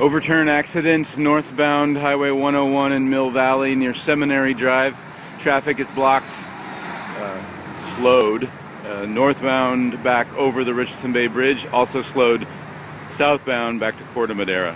Overturn accident northbound Highway 101 in Mill Valley near Seminary Drive. Traffic is blocked, uh, slowed. Uh, northbound back over the Richardson Bay Bridge, also slowed southbound back to Corte Madera.